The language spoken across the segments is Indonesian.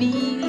Di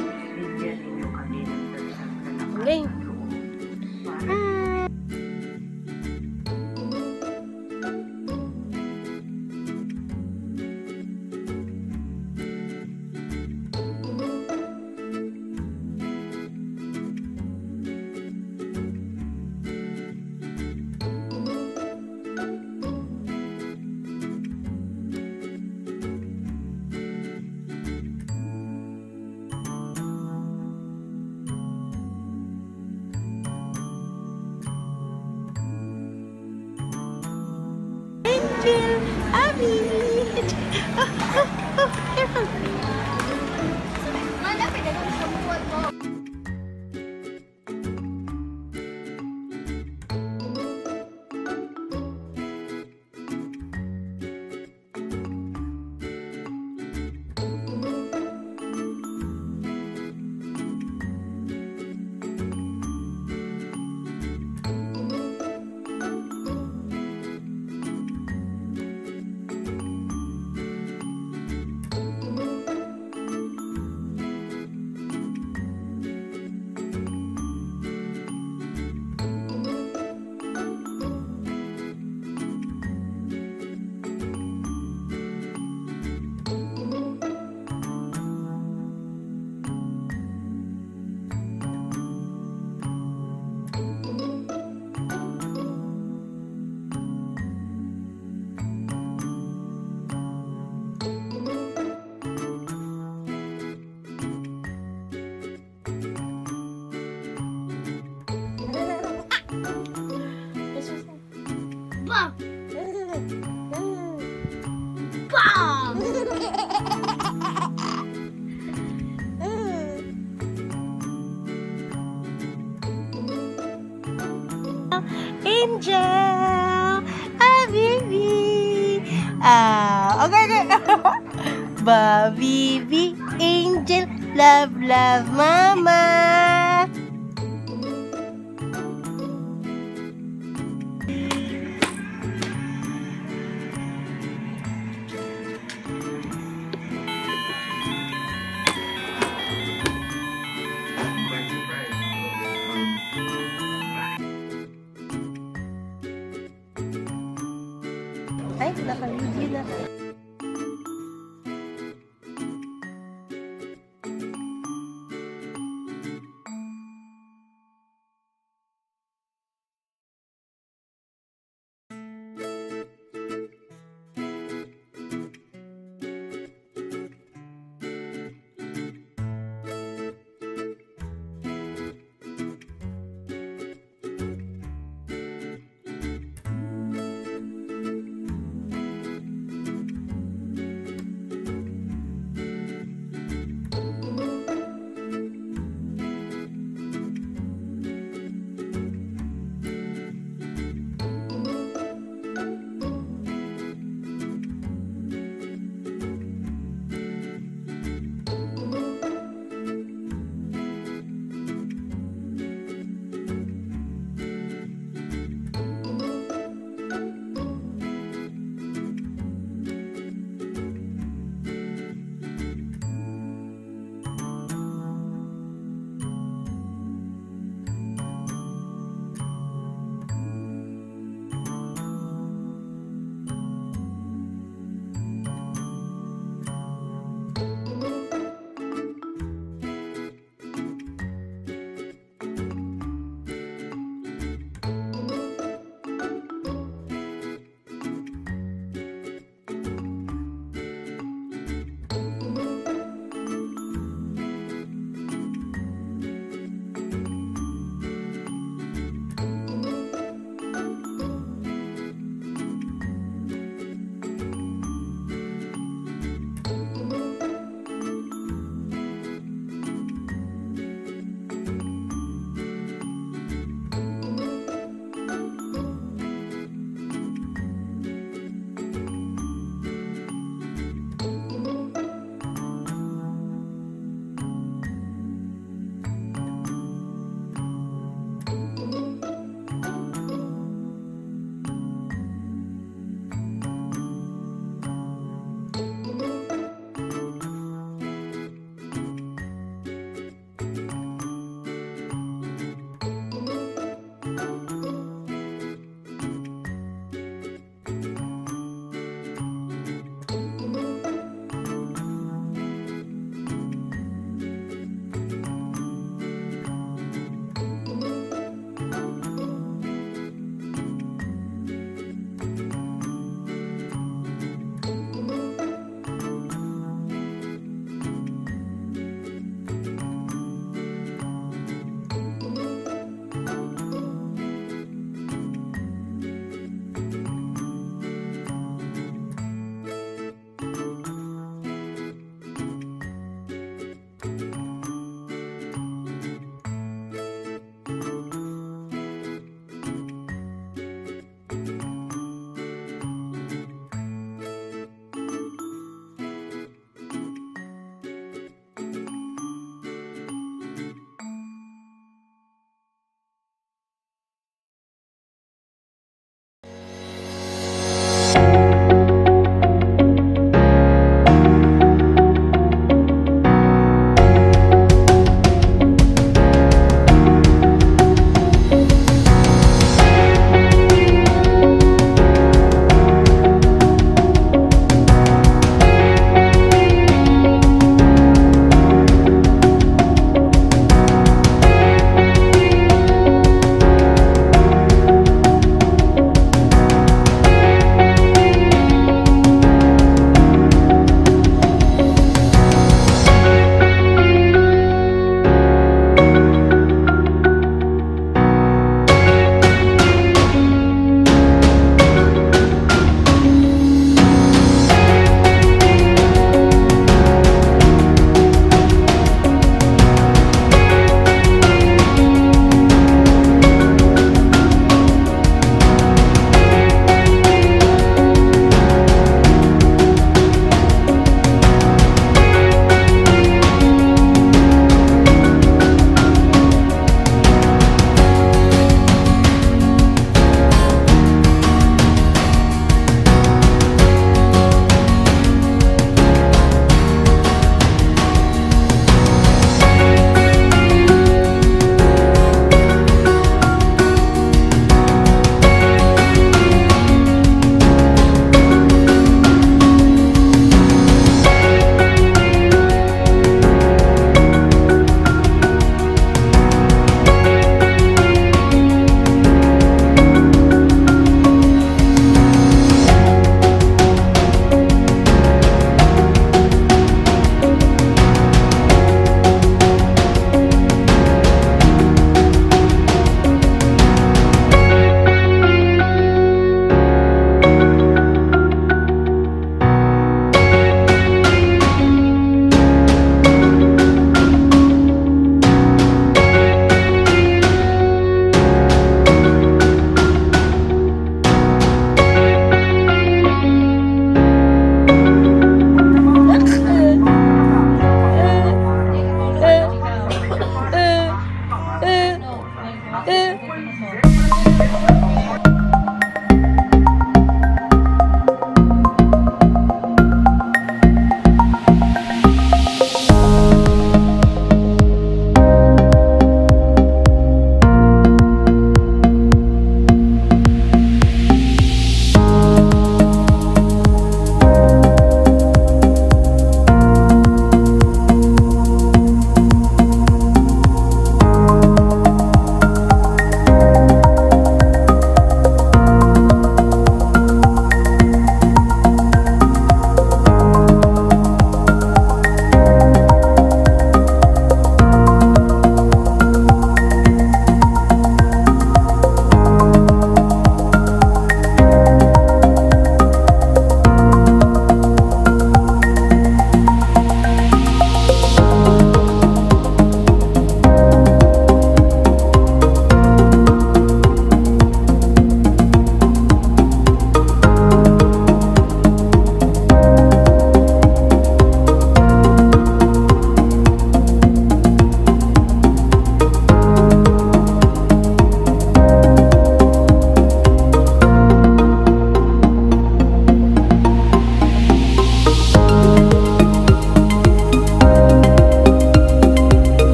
Wonderful.